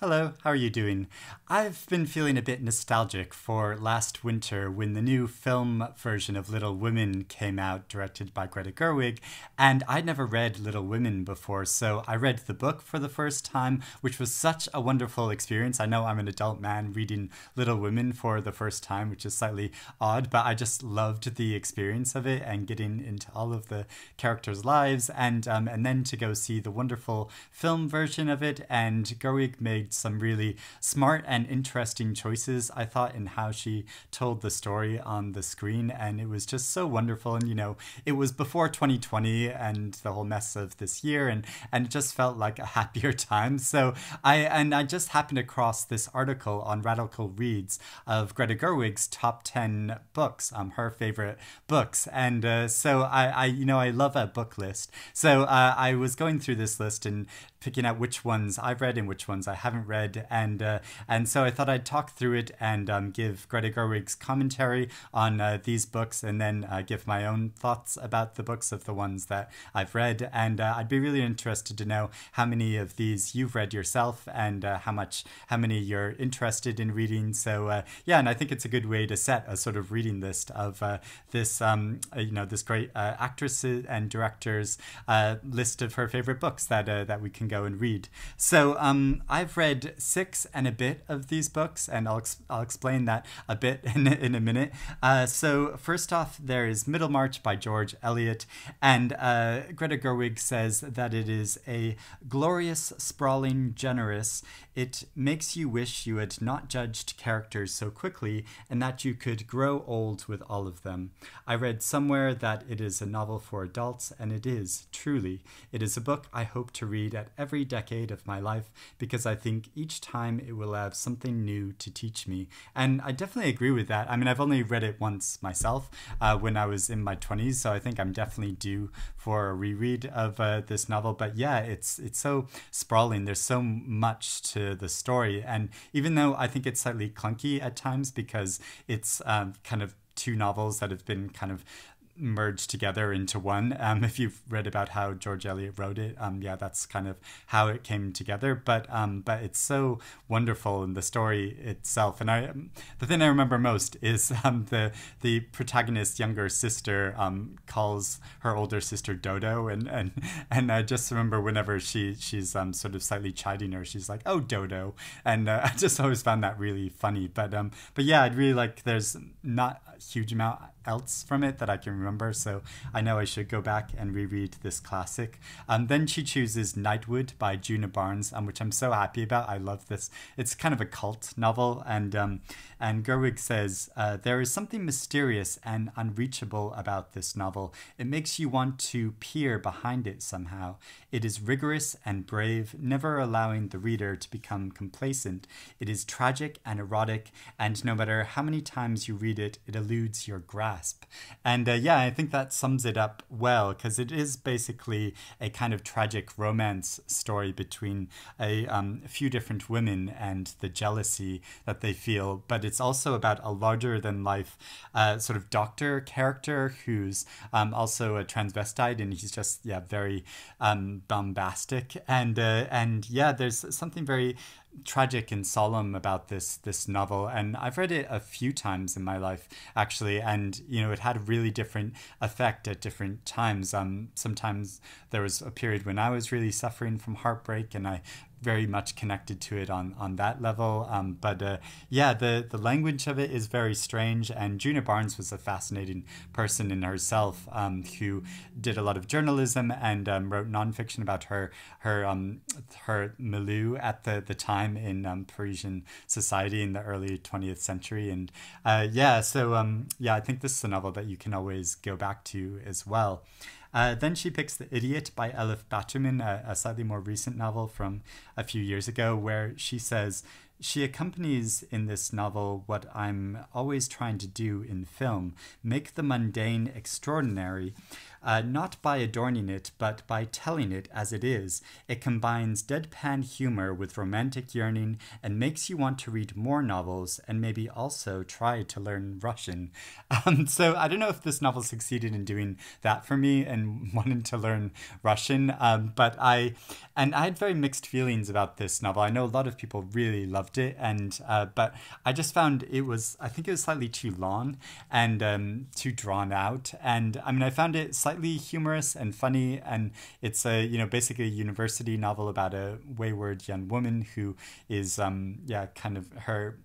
Hello, how are you doing? I've been feeling a bit nostalgic for last winter when the new film version of Little Women came out, directed by Greta Gerwig, and I'd never read Little Women before, so I read the book for the first time, which was such a wonderful experience. I know I'm an adult man reading Little Women for the first time, which is slightly odd, but I just loved the experience of it and getting into all of the characters' lives, and um, and then to go see the wonderful film version of it, and Gerwig made made some really smart and interesting choices, I thought, in how she told the story on the screen. And it was just so wonderful. And, you know, it was before 2020 and the whole mess of this year, and, and it just felt like a happier time. So I, and I just happened across this article on Radical Reads of Greta Gerwig's top 10 books, um, her favorite books. And uh, so I, I, you know, I love a book list. So uh, I was going through this list and picking out which ones I've read and which ones I haven't read, and uh, and so I thought I'd talk through it and um, give Greta Gerwig's commentary on uh, these books, and then uh, give my own thoughts about the books of the ones that I've read. And uh, I'd be really interested to know how many of these you've read yourself, and uh, how much how many you're interested in reading. So yeah, and I think it's a good way to set a sort of reading list of this um, you know this great actresses and directors list of her favorite books that that we can go and read. So um, I've read six and a bit of these books, and I'll, ex- I'll explain that a bit in, in a minute. Uh, so first off, there is Middlemarch by George Eliot, and uh, Greta Gerwig says that it is a glorious, sprawling, generous. It makes you wish you had not judged characters so quickly, and that you could grow old with all of them. I read somewhere that it is a novel for adults, and it is, truly. It is a book I hope to read at every decade of my life because I think each time it will have something new to teach me. And I definitely agree with that. I mean, I've only read it once myself uh, when I was in my 20s, so I think I'm definitely due for a reread of uh, this novel. But yeah, it's it's so sprawling. There's so much to the story, and even though I think it's slightly clunky at times because it's um, kind of two novels that have been kind of merged together into one. Um, if you've read about how George Eliot wrote it, um, yeah, that's kind of how it came together. But um, but it's so wonderful in the story itself. And I, the thing I remember most is um, the the protagonist's younger sister um, calls her older sister Dodo, and and and I just remember whenever she she's um, sort of slightly chiding her, she's like, "Oh, Dodo," and uh, I just always found that really funny. But um, but yeah, I'd really like. There's not a huge amount else from it that I can remember, so I know I should go back and reread this classic. Um, then she chooses Nightwood by Djuna Barnes, um, which I'm so happy about. I love this. It's kind of a cult novel, and um, and Gerwig says uh, there is something mysterious and unreachable about this novel. It makes you want to peer behind it somehow. It is rigorous and brave, never allowing the reader to become complacent. It is tragic and erotic, and no matter how many times you read it, it eludes your grasp grasp. And uh, yeah, I think that sums it up well because it is basically a kind of tragic romance story between a, um, few different women and the jealousy that they feel. But it's also about a larger than life uh, sort of doctor character who's um, also a transvestite and he's just, yeah, very um, bombastic. And, uh, and yeah, there's something very tragic and solemn about this this novel and I've read it a few times in my life actually and you know it had a really different effect at different times. Um sometimes there was a period when I was really suffering from heartbreak and I very much connected to it on on that level. Um, but uh, yeah, the the language of it is very strange. And Djuna Barnes was a fascinating person in herself, um, who did a lot of journalism and um, wrote nonfiction about her her um, her milieu at the the time in um, Parisian society in the early twentieth century. And uh, yeah, so um, yeah, I think this is a novel that you can always go back to as well. Uh, then she picks The Idiot by Elif Batuman, a, a slightly more recent novel from a few years ago, where she says, she accompanies in this novel what I'm always trying to do in film make the mundane extraordinary. Uh, not by adorning it, but by telling it as it is. It combines deadpan humor with romantic yearning and makes you want to read more novels and maybe also try to learn Russian. Um, so I don't know if this novel succeeded in doing that for me and wanting to learn Russian, um, but I and I had very mixed feelings about this novel. I know a lot of people really loved it, and uh, but I just found it was I think it was slightly too long and um, too drawn out. And I mean, I found it slightly humorous and funny, and it's a you know basically a university novel about a wayward young woman who is um, yeah kind of her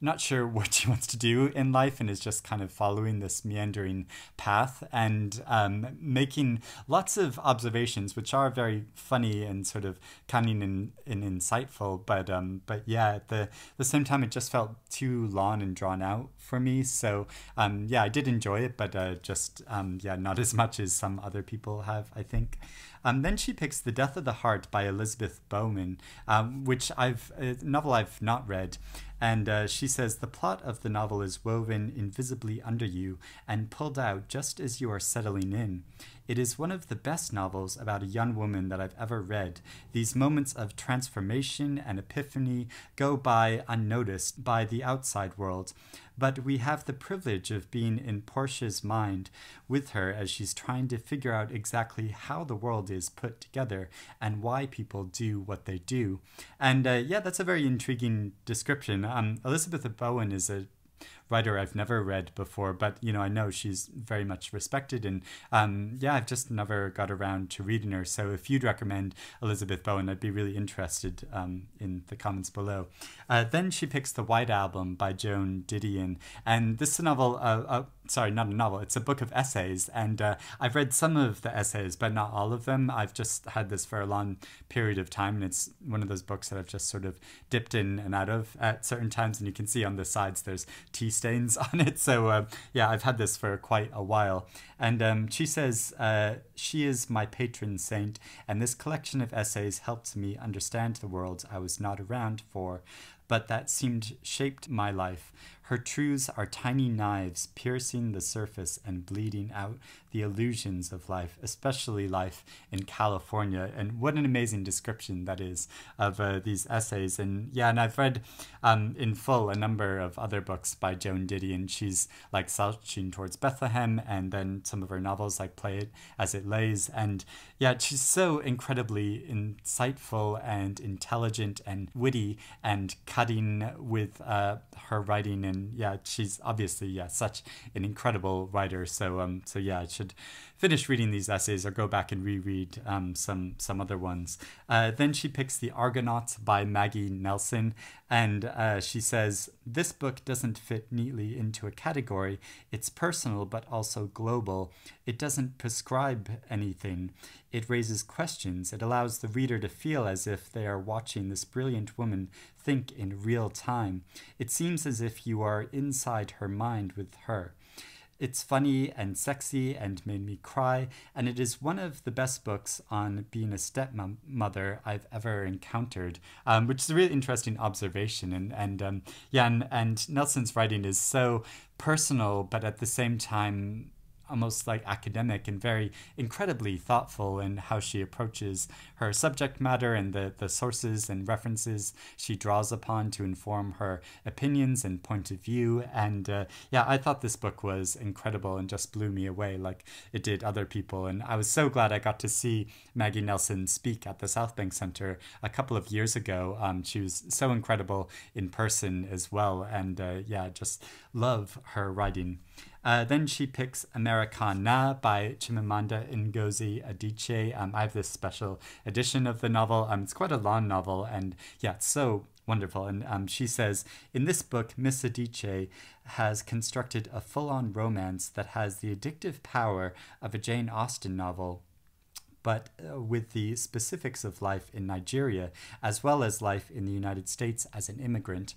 not sure what she wants to do in life and is just kind of following this meandering path and um, making lots of observations, which are very funny and sort of cunning and, and insightful. But um, but yeah, at the the same time, it just felt too long and drawn out for me. So um, yeah, I did enjoy it, but uh, just um, yeah, not as much as some other people have, I think. Um, then she picks The Death of the Heart by Elizabeth Bowen, um, which I've a novel I've not read. And uh, she says the plot of the novel is woven invisibly under you and pulled out just as you are settling in. It is one of the best novels about a young woman that I've ever read. These moments of transformation and epiphany go by unnoticed by the outside world, but we have the privilege of being in Portia's mind with her as she's trying to figure out exactly how the world is put together and why people do what they do. And uh, yeah, that's a very intriguing description. Um, Elizabeth Bowen is a writer I've never read before, but you know I know she's very much respected, and um, yeah, I've just never got around to reading her. So if you'd recommend Elizabeth Bowen, I'd be really interested um, in the comments below. Uh, then she picks the White Album by Joan Didion, and this novel. Uh, uh, sorry, not a novel. It's a book of essays, and uh, I've read some of the essays, but not all of them. I've just had this for a long period of time, and it's one of those books that I've just sort of dipped in and out of at certain times. And you can see on the sides there's tea stains on it. So uh, yeah, I've had this for quite a while. And um, she says uh, she is my patron saint, and this collection of essays helped me understand the world I was not around for, but that seemed shaped my life. Her truths are tiny knives piercing the surface and bleeding out the illusions of life, especially life in California. And what an amazing description that is of uh, these essays. And yeah, and I've read um, in full a number of other books by Joan Didion. She's like Slouching Towards Bethlehem, and then some of her novels like Play It As It Lays. And yeah, she's so incredibly insightful and intelligent and witty and cutting with uh, her writing and yeah, she's obviously yeah such an incredible writer. So um, so yeah, I should finish reading these essays or go back and reread um, some some other ones. Uh, then she picks The Argonauts by Maggie Nelson, and uh, she says this book doesn't fit neatly into a category. It's personal but also global. It doesn't prescribe anything. It raises questions. It allows the reader to feel as if they are watching this brilliant woman think in real time. It seems as if you are inside her mind with her. It's funny and sexy and made me cry, and it is one of the best books on being a stepmother I've ever encountered, um, which is a really interesting observation. And, and um, yeah, and, and Nelson's writing is so personal, but at the same time, almost like academic and very incredibly thoughtful in how she approaches her subject matter and the, the sources and references she draws upon to inform her opinions and point of view. And uh, yeah, I thought this book was incredible and just blew me away like it did other people. And I was so glad I got to see Maggie Nelson speak at the Southbank Center a couple of years ago. Um, she was so incredible in person as well. And uh, yeah, just love her writing. Uh, then she picks Americanah by Chimamanda Ngozi Adichie. Um, I have this special edition of the novel. Um, it's quite a long novel, and yeah, it's so wonderful. And um, she says, in this book, Miss Adichie has constructed a full on romance that has the addictive power of a Jane Austen novel but uh, with the specifics of life in Nigeria, as well as life in the United States as an immigrant.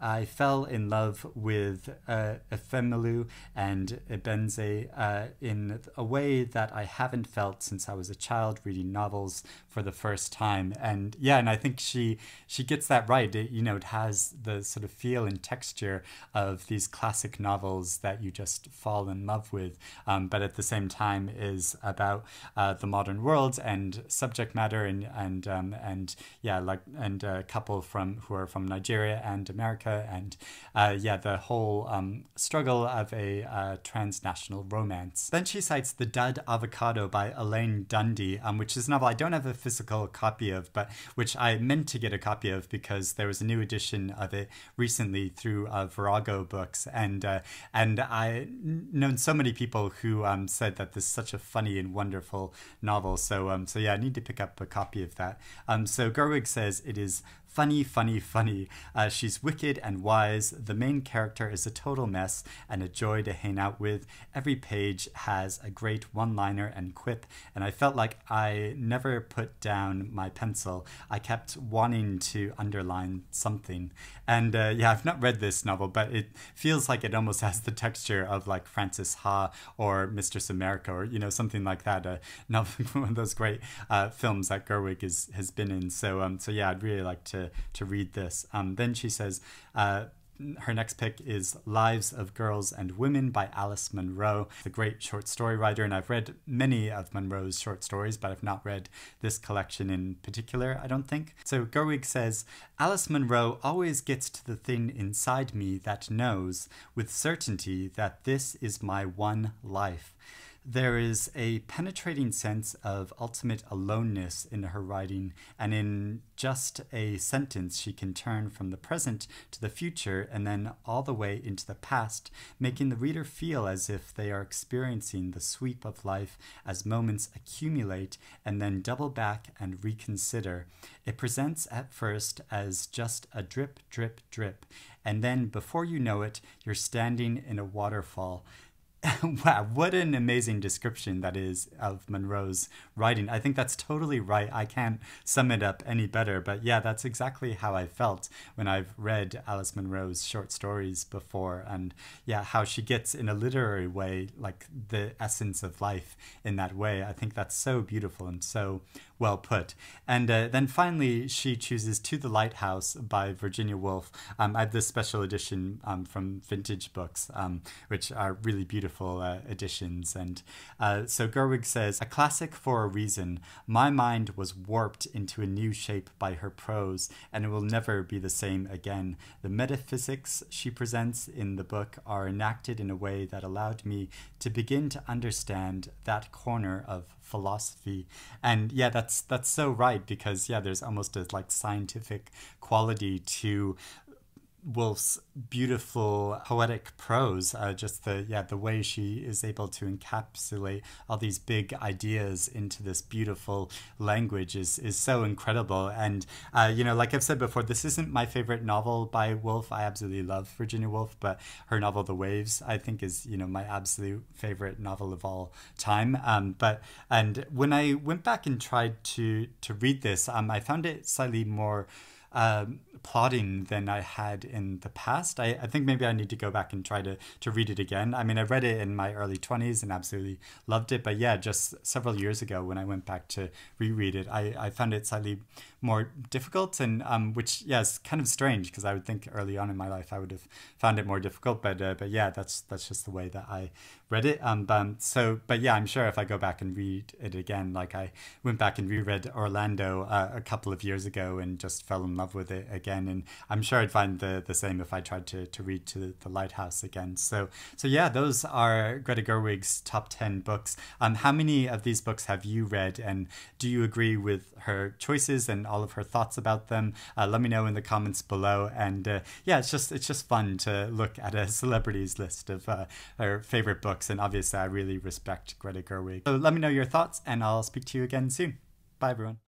I fell in love with uh, Ifemelu and Obinze uh, in a way that I haven't felt since I was a child reading novels for the first time. And yeah, and I think she she gets that right. It, you know, it has the sort of feel and texture of these classic novels that you just fall in love with, um, but at the same time is about uh, the modern world and subject matter and and um, and yeah, like and a couple from who are from Nigeria and America and uh, yeah, the whole um, struggle of a uh, transnational romance. Then she cites The Dud Avocado by Elaine Dundy, um, which is a novel I don't have a physical copy of, but which I meant to get a copy of because there was a new edition of it recently through uh, Virago Books, and uh, and I known so many people who um, said that this is such a funny and wonderful novel. So um, so yeah, I need to pick up a copy of that. Um, so Gerwig says it is funny, funny, funny. Uh, she's wicked and wise. The main character is a total mess and a joy to hang out with. Every page has a great one liner and quip, and I felt like I never put down my pencil. I kept wanting to underline something. And uh, yeah, I've not read this novel, but it feels like it almost has the texture of like Frances Ha or Mistress America or, you know, something like that. Uh, novel, one of those great uh, films that Gerwig is, has been in. So, um, so yeah, I'd really like to to read this. Um, then she says, uh, her next pick is Lives of Girls and Women by Alice Munro, the great short story writer. And I've read many of Munro's short stories, but I've not read this collection in particular, I don't think. So Gerwig says Alice Munro always gets to the thing inside me that knows with certainty that this is my one life. There is a penetrating sense of ultimate aloneness in her writing, and in just a sentence, she can turn from the present to the future and then all the way into the past, making the reader feel as if they are experiencing the sweep of life as moments accumulate and then double back and reconsider. It presents at first as just a drip, drip, drip, and then before you know it, you're standing in a waterfall. wow, what an amazing description that is of Munro's writing. I think that's totally right. I can't sum it up any better, but yeah, that's exactly how I felt when I've read Alice Munro's short stories before. And yeah, how she gets in a literary way, like the essence of life in that way. I think that's so beautiful and so well put. And uh, then finally, she chooses To the Lighthouse by Virginia Woolf. Um, I have this special edition um, from Vintage Books, um, which are really beautiful uh, editions. And uh, so Gerwig says, A classic for a reason. My mind was warped into a new shape by her prose, and it will never be the same again. The metaphysics she presents in the book are enacted in a way that allowed me to begin to understand that corner of philosophy and yeah that's that's so right because yeah there's almost a like scientific quality to Woolf's beautiful poetic prose, uh, just the yeah the way she is able to encapsulate all these big ideas into this beautiful language is is so incredible. And uh, you know, like I've said before, this isn't my favorite novel by Woolf. I absolutely love Virginia Woolf, but her novel The Waves, I think, is you know my absolute favorite novel of all time. Um, but and when I went back and tried to to read this, um, I found it slightly more um, plotting than I had in the past. I, I think maybe I need to go back and try to, to read it again. I mean, I read it in my early 20s and absolutely loved it. But yeah, just several years ago when I went back to reread it, I, I found it slightly more difficult and um, which yeah is kind of strange because I would think early on in my life I would have found it more difficult but uh, but yeah that's that's just the way that I read it um, but, um, so but yeah I'm sure if I go back and read it again like I went back and reread Orlando uh, a couple of years ago and just fell in love with it again and I'm sure I'd find the the same if I tried to to read to the Lighthouse again so so yeah those are Greta Gerwig's top 10 books um how many of these books have you read and do you agree with her choices and all of her thoughts about them. Uh, let me know in the comments below. And uh, yeah, it's just it's just fun to look at a celebrities list of uh, her favorite And obviously, I really respect Greta Gerwig. So let me know your thoughts, and I'll speak to you again soon. Bye, everyone.